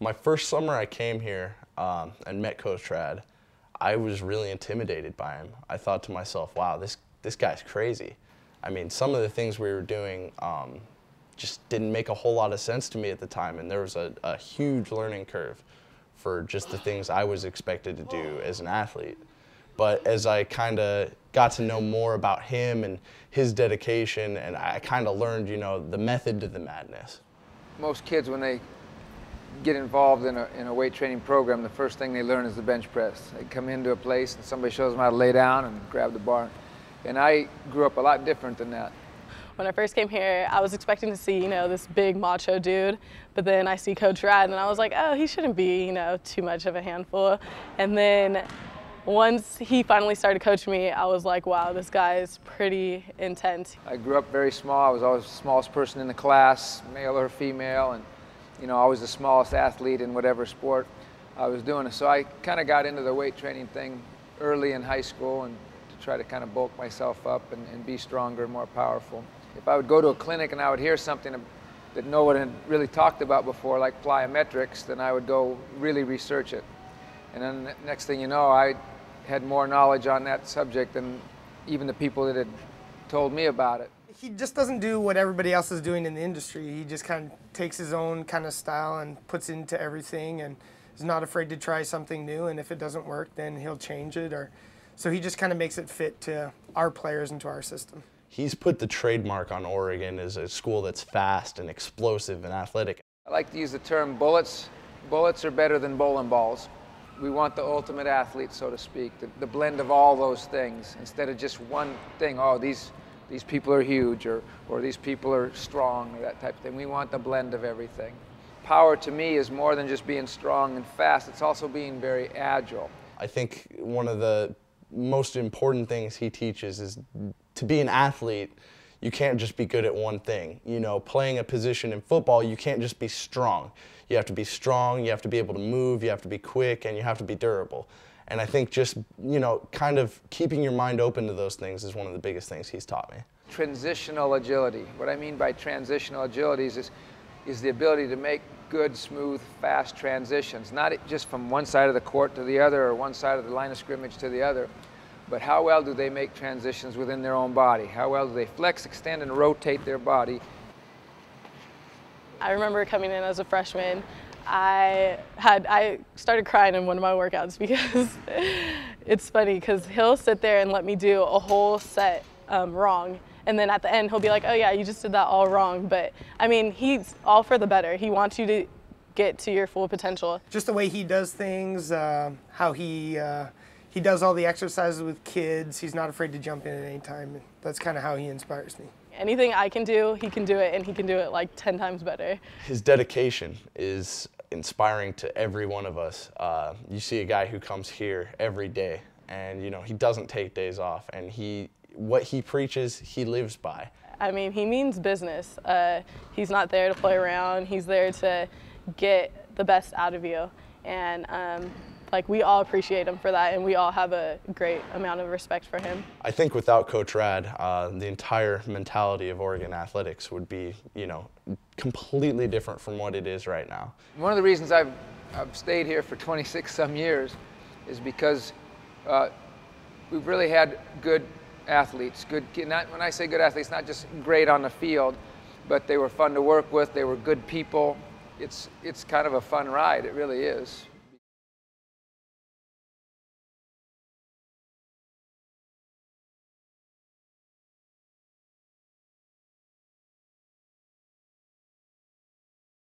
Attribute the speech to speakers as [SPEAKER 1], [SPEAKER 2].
[SPEAKER 1] My first summer I came here um, and met Coach Rad, I was really intimidated by him. I thought to myself, wow, this, this guy's crazy. I mean, some of the things we were doing um, just didn't make a whole lot of sense to me at the time, and there was a, a huge learning curve for just the things I was expected to do as an athlete. But as I kind of got to know more about him and his dedication, and I kind of learned, you know, the method to the madness.
[SPEAKER 2] Most kids, when they get involved in a, in a weight training program, the first thing they learn is the bench press. They come into a place and somebody shows them how to lay down and grab the bar. And I grew up a lot different than that.
[SPEAKER 3] When I first came here, I was expecting to see, you know, this big macho dude, but then I see Coach Rad and I was like, oh, he shouldn't be, you know, too much of a handful. And then once he finally started coaching me, I was like, wow, this guy is pretty intense.
[SPEAKER 2] I grew up very small. I was always the smallest person in the class, male or female, and you know, I was the smallest athlete in whatever sport I was doing. So I kind of got into the weight training thing early in high school and to try to kind of bulk myself up and, and be stronger and more powerful. If I would go to a clinic and I would hear something that no one had really talked about before, like plyometrics, then I would go really research it. And then the next thing you know, I had more knowledge on that subject than even the people that had told me about it
[SPEAKER 4] he just doesn't do what everybody else is doing in the industry. He just kind of takes his own kind of style and puts into everything and is not afraid to try something new. And if it doesn't work, then he'll change it. Or so he just kind of makes it fit to our players and to our system.
[SPEAKER 1] He's put the trademark on Oregon as a school that's fast and explosive and athletic.
[SPEAKER 2] I like to use the term bullets. Bullets are better than bowling balls. We want the ultimate athlete, so to speak, the, the blend of all those things instead of just one thing. Oh, these these people are huge or, or these people are strong or that type of thing. We want the blend of everything. Power to me is more than just being strong and fast, it's also being very agile.
[SPEAKER 1] I think one of the most important things he teaches is to be an athlete, you can't just be good at one thing. You know, playing a position in football, you can't just be strong. You have to be strong, you have to be able to move, you have to be quick, and you have to be durable. And I think just, you know, kind of keeping your mind open to those things is one of the biggest things he's taught me.
[SPEAKER 2] Transitional agility. What I mean by transitional agility is, is the ability to make good, smooth, fast transitions, not just from one side of the court to the other or one side of the line of scrimmage to the other, but how well do they make transitions within their own body? How well do they flex, extend, and rotate their body?
[SPEAKER 3] I remember coming in as a freshman I had I started crying in one of my workouts because it's funny because he'll sit there and let me do a whole set um, wrong. And then at the end he'll be like oh yeah you just did that all wrong. But I mean he's all for the better. He wants you to get to your full potential.
[SPEAKER 4] Just the way he does things uh, how he uh, he does all the exercises with kids. He's not afraid to jump in at any time. That's kind of how he inspires me.
[SPEAKER 3] Anything I can do, he can do it, and he can do it like 10 times better.
[SPEAKER 1] His dedication is inspiring to every one of us. Uh, you see a guy who comes here every day, and you know he doesn't take days off, and he what he preaches he lives by.
[SPEAKER 3] I mean, he means business. Uh, he's not there to play around. He's there to get the best out of you, and um, like we all appreciate him for that and we all have a great amount of respect for him.
[SPEAKER 1] I think without Coach Rad, uh, the entire mentality of Oregon athletics would be, you know, completely different from what it is right now.
[SPEAKER 2] One of the reasons I've, I've stayed here for 26 some years is because uh, we've really had good athletes. Good, not, when I say good athletes, not just great on the field, but they were fun to work with, they were good people. It's, it's kind of a fun ride, it really is.